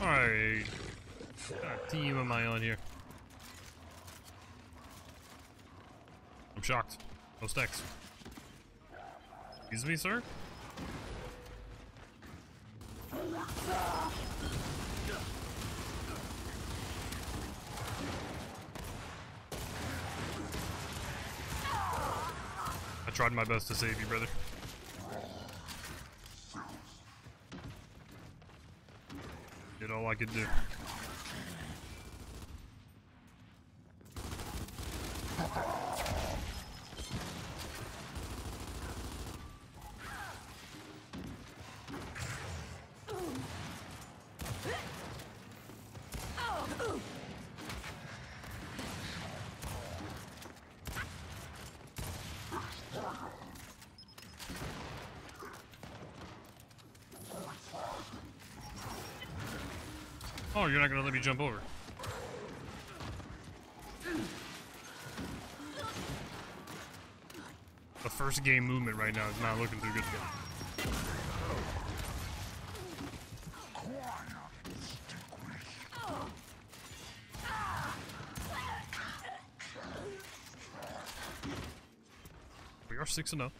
Alright. Team am I on here? I'm shocked. No stacks. Excuse me, sir? I tried my best to save you, brother. All I could do. Oh, you're not gonna let me jump over. The first game movement right now is not looking too good. We are 6 and 0.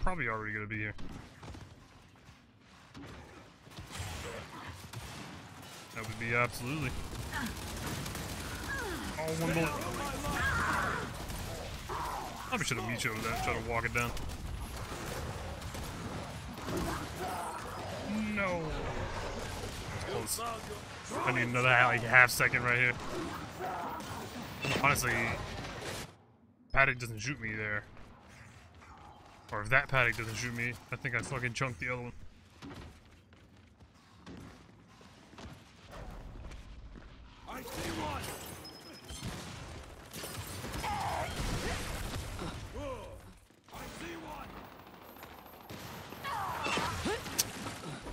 Probably already gonna be here. That would be absolutely. Oh, one bullet. Probably should have over that, try to walk it down. No. Close. I need another like half second right here. Honestly, Paddock doesn't shoot me there. Or if that Paddock doesn't shoot me, I think I fucking chunked the other one. I see one. Whoa. I see one.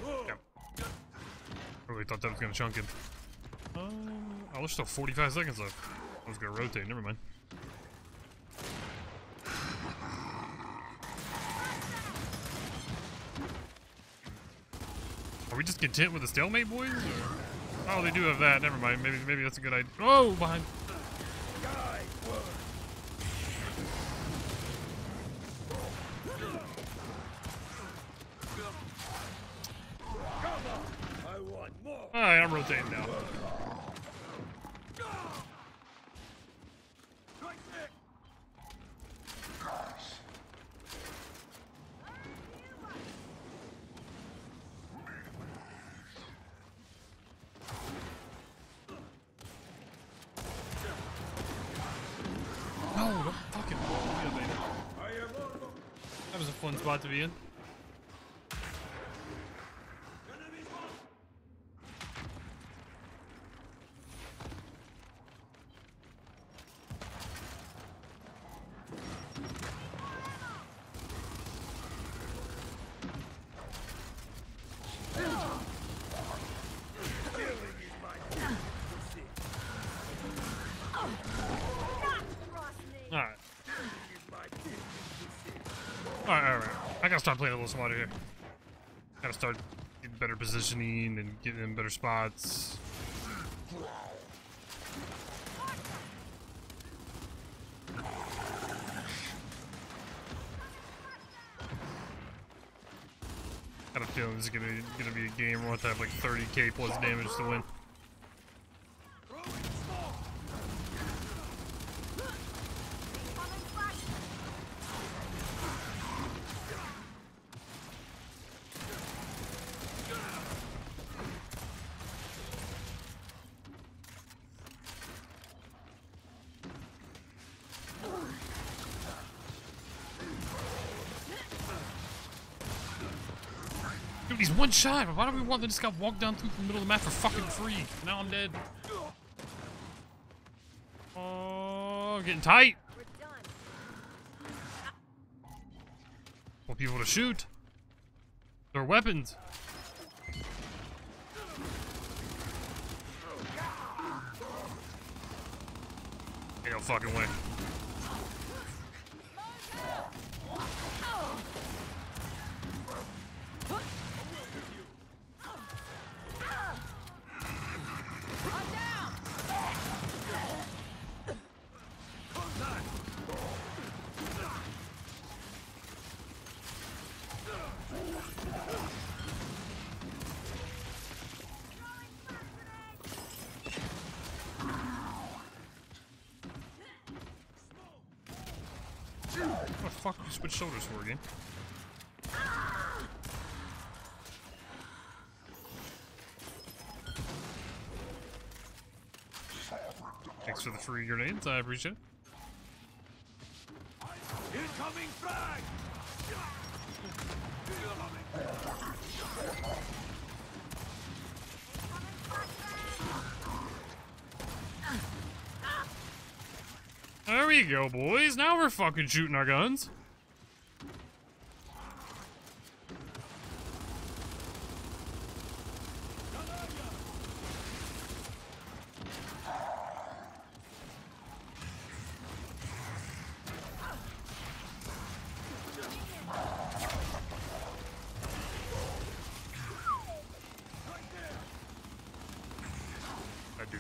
Whoa. Yep. I really thought that was gonna chunk him. Uh, oh, there's still 45 seconds left. I was gonna rotate, never mind. Are we just content with the stalemate, boys? Or? Oh, they do have that. Never mind. Maybe, maybe that's a good idea. Oh, behind. Guy. Whoa. Come on. I want more. All right, I'm rotating now. Right there. No, don't fucking. I am on. That was a fun spot to be in. Enemy spotted. Killing is my decency. All right. Is my decency. All right, all right. I start playing a little smarter here. Gotta start getting better positioning and getting in better spots. Got a feeling this is gonna be, gonna be a game where to have like 30k plus damage to win. Why do we want to just got walk down through the middle of the map for fucking free? Now I'm dead. Oh, getting tight. Want people to shoot. Their weapons. Ain't no fucking way. Fuck you switch shoulders for again? Thanks for the free grenades, I appreciate it. Incoming frag! There we go, boys. Now we're fucking shooting our guns.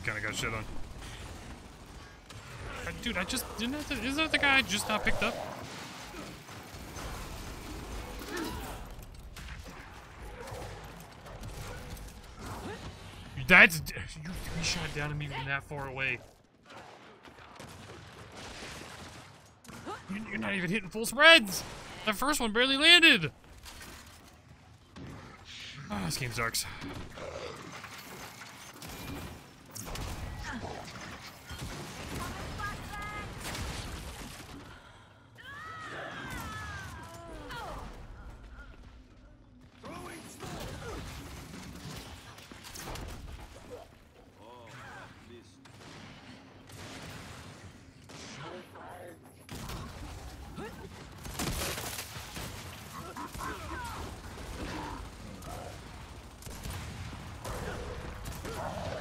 Kind of got shit on. Dude, I just didn't. That the, isn't that the guy I just not picked up? That's you three shot down at me from that far away. You- You're not even hitting full spreads. That first one barely landed. Ah, this game sucks.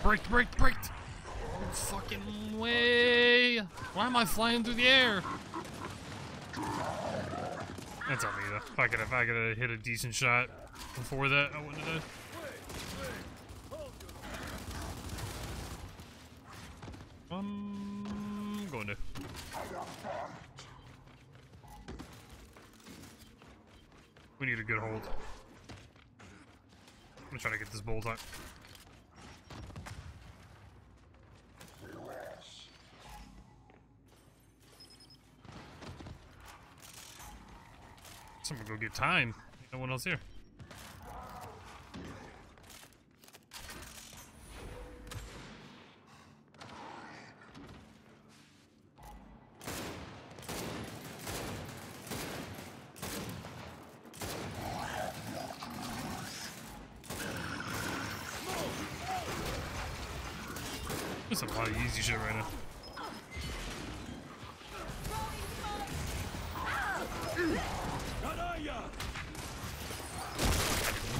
Braked, braked, braked. No fucking way. Why am I flying through the air? That's on me though. If I could, if I could have hit a decent shot before that, I wouldn't have died. Um, going to. We need a good hold. I'm gonna try to get this Boltok. Someone go get time. No one else here. There's a lot of easy shit right now.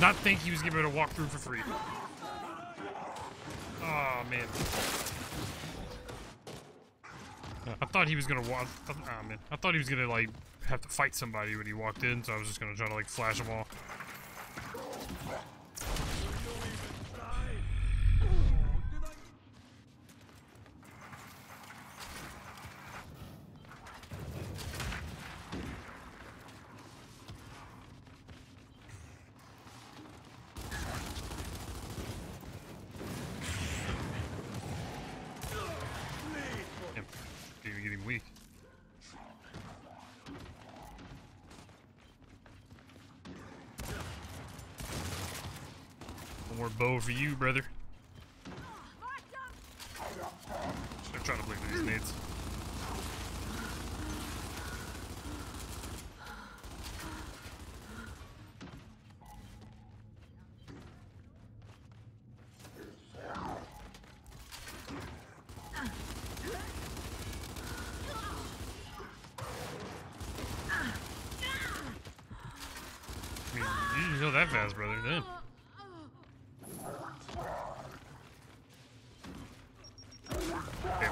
Not think he was giving it a walkthrough for free. Oh man. I thought he was gonna walk. Oh ah, man. I thought he was gonna like have to fight somebody when he walked in, so I was just gonna try to like flash them all. Damn. Can't even get him weak. One more bow for you, brother. Should I try to blink these nades? I mean, you didn't go that fast, brother. Damn. Okay.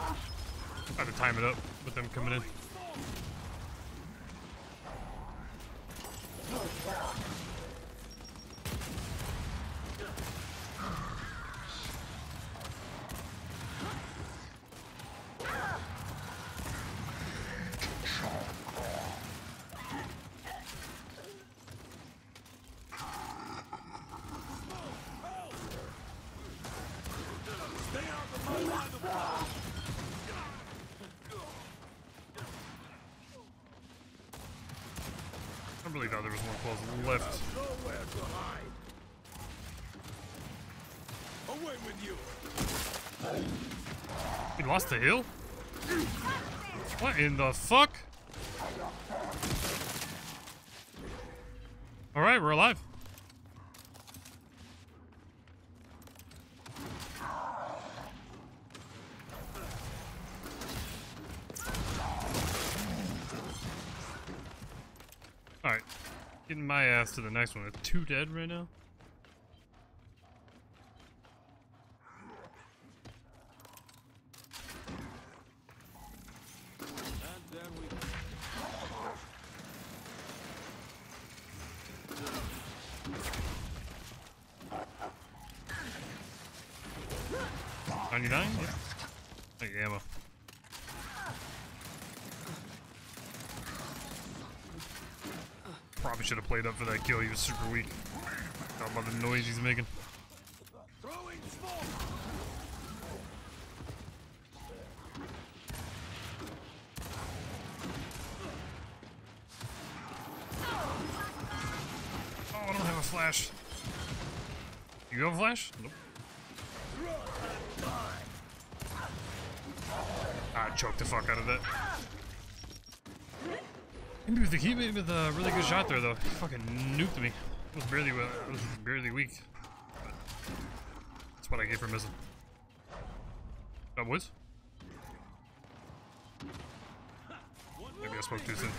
Try to time it up with them coming in. Really thought there was one close left. Nowhere to hide. Away with you. He lost the hill? What in the fuck? Alright, we're alive. Alright. Getting my ass to the next one. Two dead right now? We go. 99? Yeah. Ammo. Probably should have played up for that kill. He was super weak. Talk about the noise he's making. Oh, I don't have a flash. You have a flash? Nope. I choked the fuck out of that. He me with a really good shot there though. He fucking nuked me. I was barely well, was barely weak. But that's what I get for missing. That was? Maybe I spoke too soon.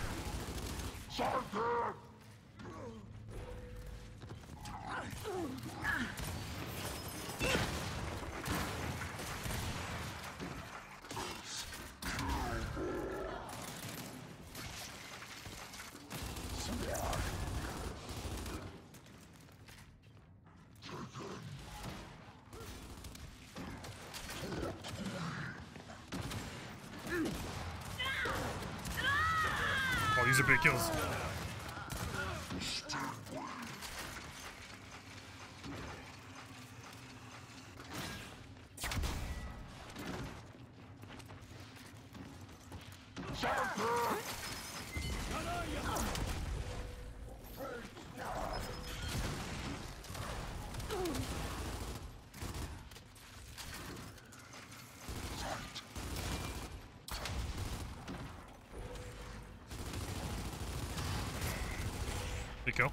These are big kills. Big kill.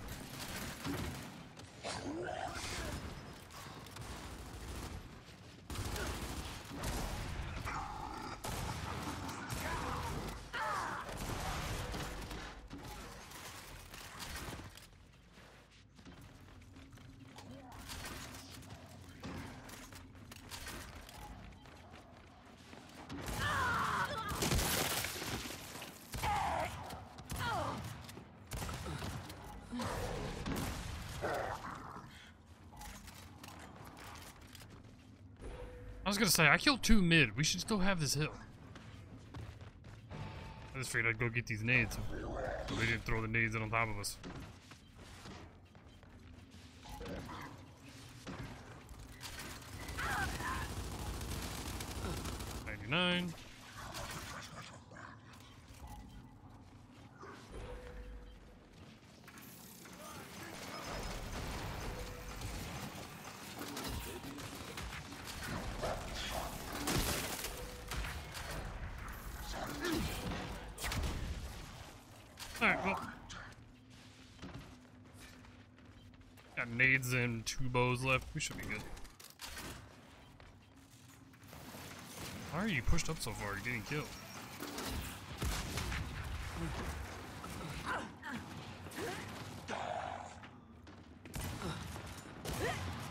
Was gonna say, I killed two mid. We should still have this hill. I just figured I'd go get these nades. They didn't throw the nades in on top of us. Ninety-nine. Alright, well. Got nades and two bows left. We should be good. Why are you pushed up so far? You're getting killed.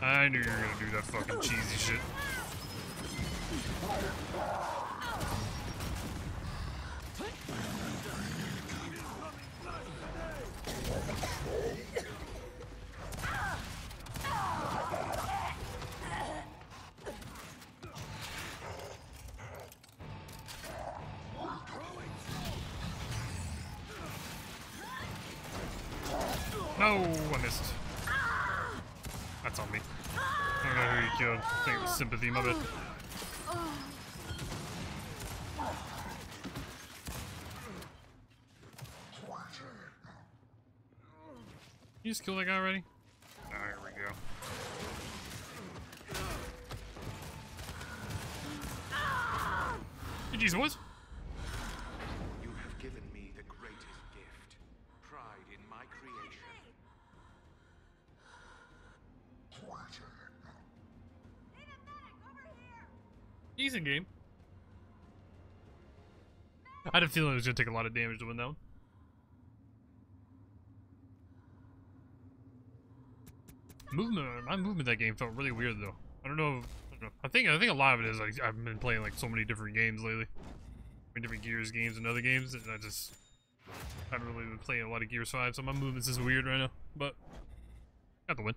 I knew you were gonna do that fucking cheesy shit. No, I missed. That's on me. I don't know who you killed. I think it was sympathy, bad. You just killed that guy already? Ah, here we go. Boys. You Decent game. I had a feeling it was gonna take a lot of damage to win that one. Movement, my movement that game felt really weird though. I don't know. I, don't know. I think I think a lot of it is like I've been playing like so many different games lately, I mean, different Gears games and other games, and I just haven't really been playing a lot of Gears Five, so my movements is weird right now. But got the win.